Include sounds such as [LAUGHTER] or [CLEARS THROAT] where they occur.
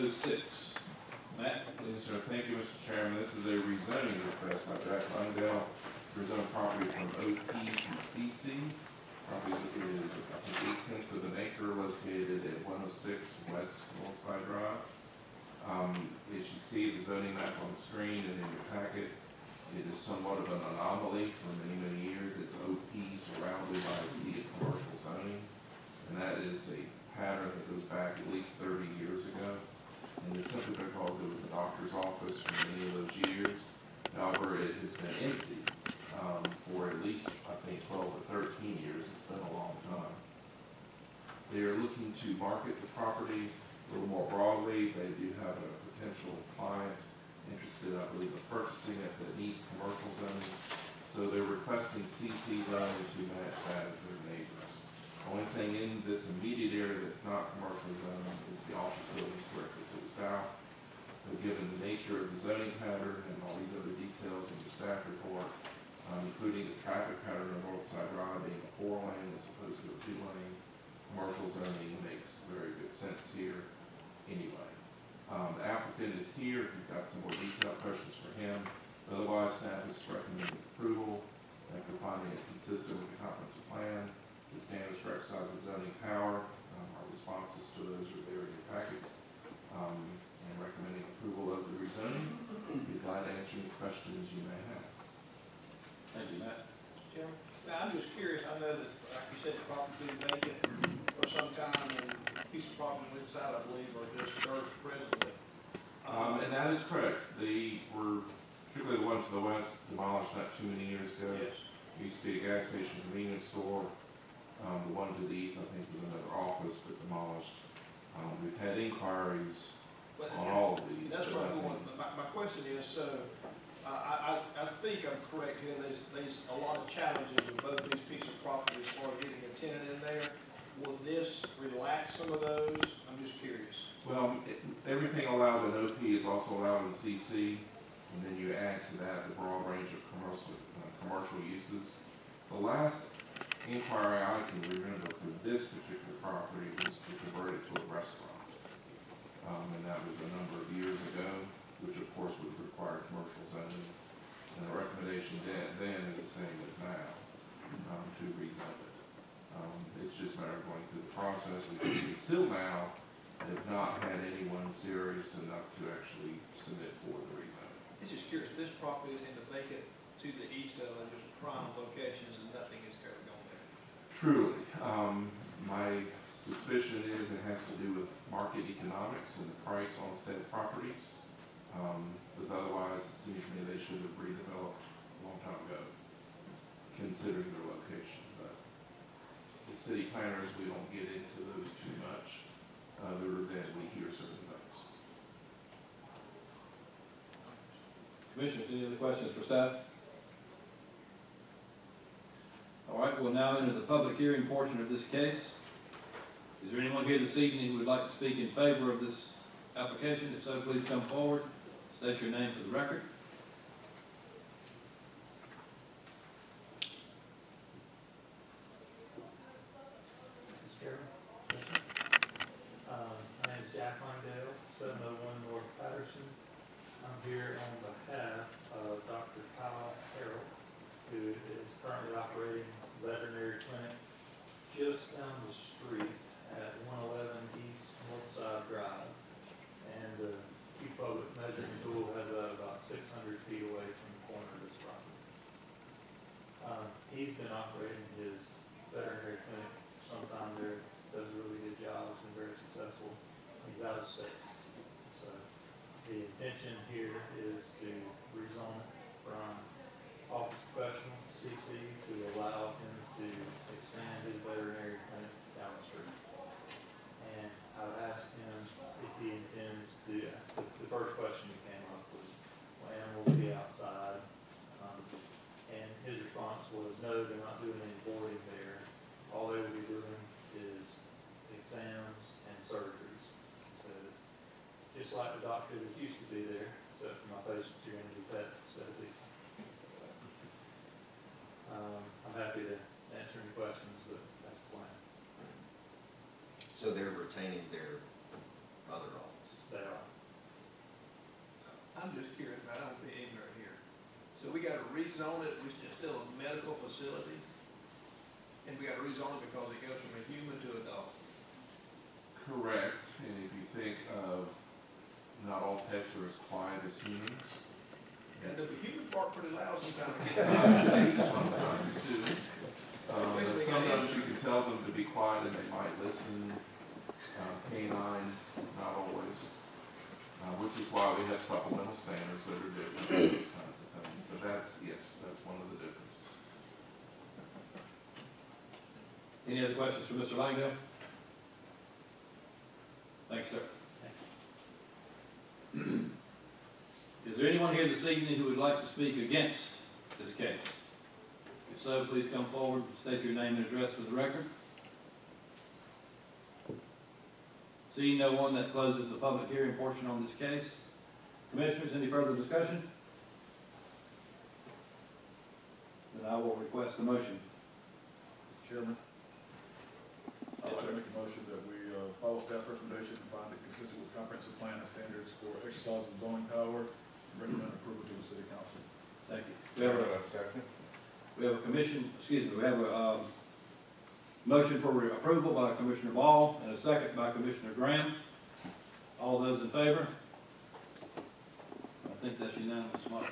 oh six. Matt? Yes, sir. Thank you, Mr. Chairman. This is a rezoning request by Jack Langdale for zone property from OP to CC. Property is, eight tenths of an acre located at one oh six West Hillside Drive. Um, as you see the zoning map on the screen and in your packet, it is somewhat of an anomaly for many, many years. It's OP surrounded by a sea of commercial zoning. And that is a pattern that goes back at least thirty years ago. And it's simply because it was a doctor's office for many of those years. However, it has been empty, um, for at least, I think, twelve or thirteen years. It's been a long time. They are looking to market the property a little more broadly. They do have a potential client interested, I believe, in purchasing it that needs commercial zoning. So they're requesting CC zoning to match that of their neighbors. The Only thing in this immediate area that's not commercial zoning is the office buildings directly south. Given the nature of the zoning pattern and all these other details in your staff report, um, including the traffic pattern on Northside Drive being a four lane as opposed to a two lane, commercial zoning makes very good sense here anyway. Um, the applicant is here, you've got some more detailed questions for him. Otherwise, staff is recommending approval, after finding it consistent with the comprehensive plan, the standards for exercise of zoning power, um, our responses to those are there in your packet. Um, and recommending approval of the rezoning. Be glad to answer any questions you may have. Thank you, Matt. Chairman, now, I'm just curious, I know that, like you said, the property's been vacant for some time, and a piece of property on the side, I believe, are just dirt presently. Um, and that is correct. They were, particularly the one to the west, demolished not too many years ago. Yes, Used to be a gas station convenience store. Um, the one to the east, I think, was another office, but demolished. Um, we've had inquiries but on all of these. that's what I'm going, my, my question is, so, I, I, I- I think I'm correct here, there's, there's a lot of challenges with both these pieces of property as far as getting a tenant in there. Will this relax some of those? I'm just curious. Well, it- everything allowed in OP is also allowed in CC, and then you add to that the broad range of commercial, uh, commercial uses. The last inquiry I can remember for this particular property was to convert it to a restaurant. Um, and that was a number of years ago, which of course would require commercial zoning. And the recommendation then, then is the same as now, um, to rezone it. Um, it's just a matter of going through the process, until now, have not had anyone serious enough to actually submit for the rezone. This is curious, this property in the vacant to the east of it, just prime locations and nothing is ever going there. Truly, um, my suspicion is it has to do with market economics and the price on said properties. Um, because otherwise, it seems to me they should have redeveloped a long time ago, considering their location, city planners, we don't get into those too much, uh, other than we hear certain things. Commissioners, any other questions for staff? All right, we'll now enter the public hearing portion of this case. Is there anyone here this evening who would like to speak in favor of this application? If so, please come forward, state your name for the record. Mr. Chairman. Um, my name is Jack Langdale, seven oh one North Patterson. I'm here on behalf of Dr. Kyle Harrell, who is currently operating veterinary clinic just down the street at one eleven East Northside Drive. And the qPublic Measuring Tool has that about six hundred feet away from the corner of this property. Um, he's been operating his veterinary clinic sometime there, does a really good job, has been very successful. He's out of state. So the intention here is to rezone it from office professional, CC, to allow him to expand his veterinary clinic down the street. And I've asked him if he intends to, the, the first question he came up was, well, animals will be outside. Um, and his response was, no, they're not doing any boarding there. All they will be doing is exams and surgeries. So it's just like the doctor that used to be there, except for my patients are gonna be pets instead of people. Um, I'm happy to answer any questions, but that's the plan. So they're retaining their other office? They are. I'm just curious, I don't be ignorant here. So we got to rezone it, which is still a medical facility? And we got to rezone it because it goes from a human to a dog? Correct, and if you think of, not all pets are as quiet as humans. And the humans bark pretty loud [LAUGHS] sometimes. Sometimes too. Um, but sometimes you can tell them to be quiet and they might listen. Uh, canines, not always. Uh, which is why we have supplemental standards that are different, for those kinds of things. But that's, yes, that's one of the differences. Any other questions for Mr. Langdale? Thanks, sir. [CLEARS THROAT] Is there anyone here this evening who would like to speak against this case? If so, please come forward, and state your name and address for the record. Seeing no one, that closes the public hearing portion on this case. Commissioners, any further discussion? Then I will request a motion. Chairman, I'd like to make a motion that we uh, follow staff's recommendation and find it consistent with comprehensive plan and standards for exercise of zoning power, and recommend approval to the city council. Thank you. We have a second. We have a commission, excuse me, we have a, um, motion for approval by Commissioner Ball and a second by Commissioner Graham. All those in favor? I think that's unanimous, Mark.